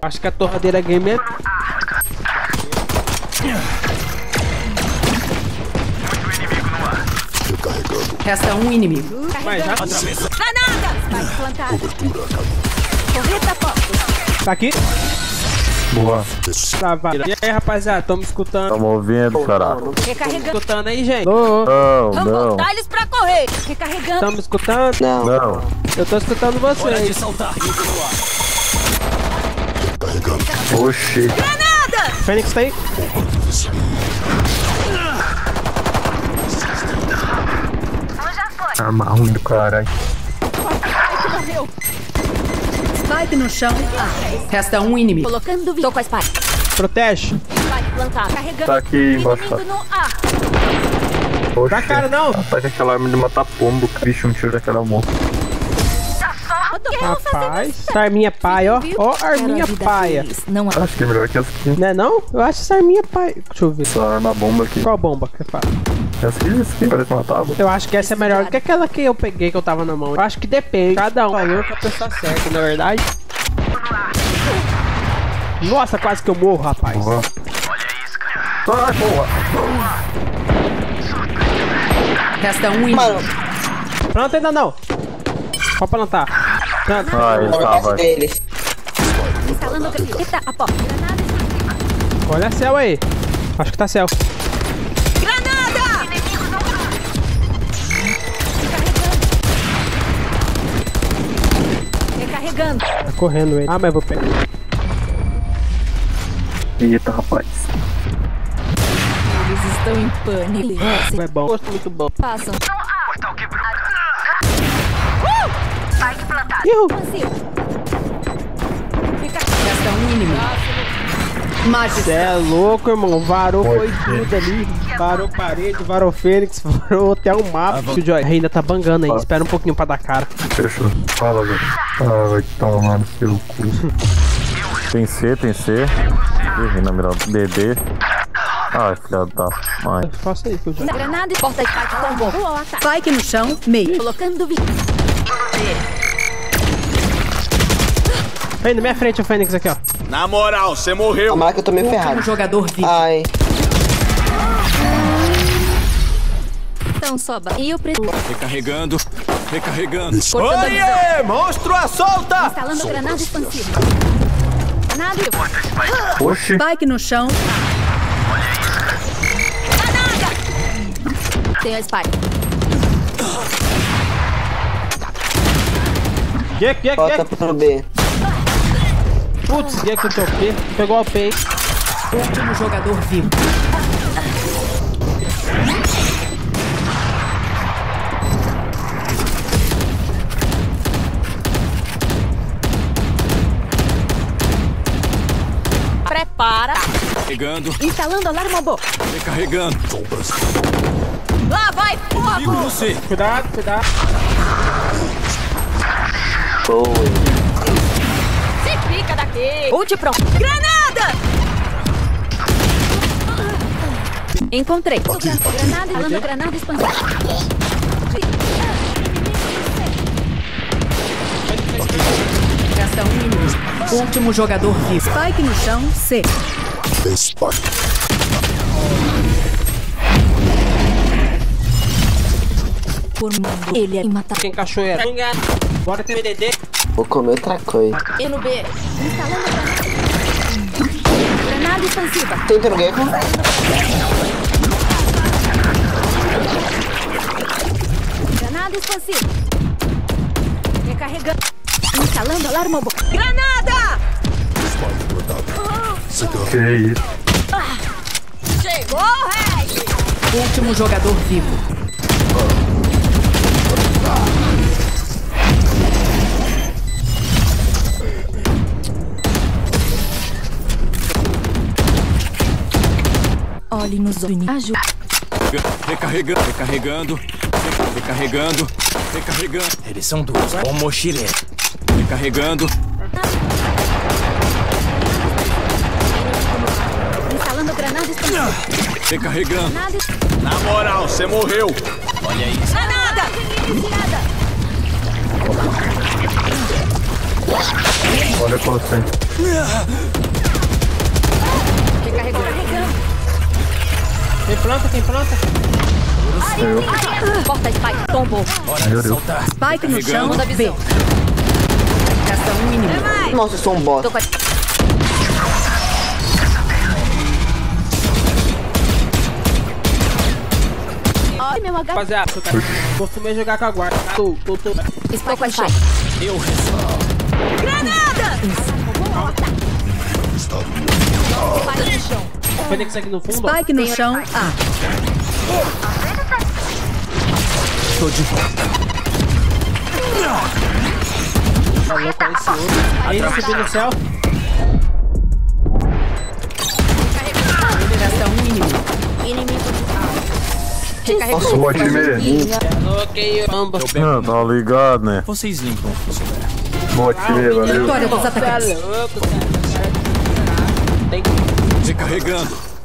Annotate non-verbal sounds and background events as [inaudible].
Acho que a torradeira game é. Resta um inimigo. Mas já Granada! Vai plantar. Correta, foco. tá aqui. Boa. Tá, vai. E aí, rapaziada, tamo escutando. Tamo ouvindo, caralho. Recarregando. Escutando aí, gente. Ô, ô, Não, Vamos não. botar eles pra correr. Recarregando. Tamo escutando? Não. Eu tô escutando vocês. Oxi. Fênix tá aí? Arma ruim do caralho. Spike no chão. Resta um inimigo. Colocando vi. Tô com a espada. Protege. Vai plantar. Carregando. Tá aqui embaixo. Oxi. Dá cara não. Ataca aquela arma de matar pombo. Bicho, um tiro daquela moça. Rapaz. Essa arminha paia, ó. Ó, arminha paia. Não. Acho que é melhor que essa aqui. Não é não? Eu acho essa arminha paia. Deixa eu ver. Essa arma bomba aqui. Qual bomba que fala? Essa aqui, essa aqui parece uma tábua. Eu acho que essa é melhor do que aquela que eu peguei que eu tava na mão. Eu acho que depende. Cada um falou com a pessoa certa, na é verdade. Nossa, quase que eu morro, rapaz. Boa. Sai, porra. Resta um inimigo. Planta ainda não. Pode plantar. Planta. Ah, ele tava. Instalando. Granada. Olha céu aí. Acho que tá céu. Recarregando. Tá correndo ele. Ah, mas eu vou pegar. Eita, rapaz. Eles estão em pânico. É bom. Gosto muito bom. Passam. Ihu. Passivo. Resta um inimigo. Cê Magistral. é louco, irmão. Varou foi tudo ali. Varou parede, varou fênix, [laughs] varou até o mapa. O Joy ainda tá bangando aí. Espera um pouquinho pra dar cara. Fechou. Fala, velho. Ah, vai tomar no seu cu. Tem C, tem C. Ih, na mirada. DD. Ai, filha da mãe. Faça aí, Joy. Granada e porta spike tombou. Boa, ataque. Spike no chão. Meio. Colocando vi. Vem na minha frente o Fênix aqui, ó. Na moral, você morreu. Tomara que eu tô meio Último ferrado. jogador vivo. Ai, Então soba. E o preto. Recarregando, recarregando. Cortando. Oiê, monstro à solta! Instalando granada expansiva. Granada e Oxi. Spike no chão. tem a spike. Que, que, que? pro B. Putz, que que eu toquei? Pegou o pei. Último jogador vivo. Prepara. Recarregando, Instalando alarme boa. recarregando. Lá vai fogo. você. Cuidado, cuidado. Boa. Ult pronto. Granada! Encontrei. Granada, instalando granada expansiva. Resta um inimigo. Último jogador vivo. Spike no chão. C. Por mundo. Ele é matar. Tem cachoeira. Bora ter DD. Vou comer outra coisa. E no B. Instalando granada. Granada expansiva. Tenta no gecko. Granada expansiva. Recarregando. Instalando alarme boa. Granada! Que isso? Chegou, rei! Último jogador vivo. Olhe nos olhos. Ajuda. Recarregando, recarregando, recarregando, recarregando. Eles são duas. um mochileiro. Recarregando. Instalando granadas. Ah! Recarregando. Na moral, você morreu. Olha isso. Granada! É Olha quanto tem. Recarregando. Quem planta, quem planta? Eu. Porta Spike. Tombou. Meu Deus. Spike no chão. Carregando. B. Resta um inimigo. Nossa, eu sou um meu H. Rapaziada, eu quero- costumei jogar com a guarda. Tô, tô, tô. Estou com a Spike. Eu resolvo. Spike no chão. Fênix aqui no fundo. Spike no chão A. Tô de volta. Falou com esse outro. Aí ele subiu no céu. Um inimigo. Inimigo. Nossa, o time amba. Ah, tá ligado, né? Vocês limpam. Boa time, valeu. Vitória dos é atacantes. louco, cara. Recarregando.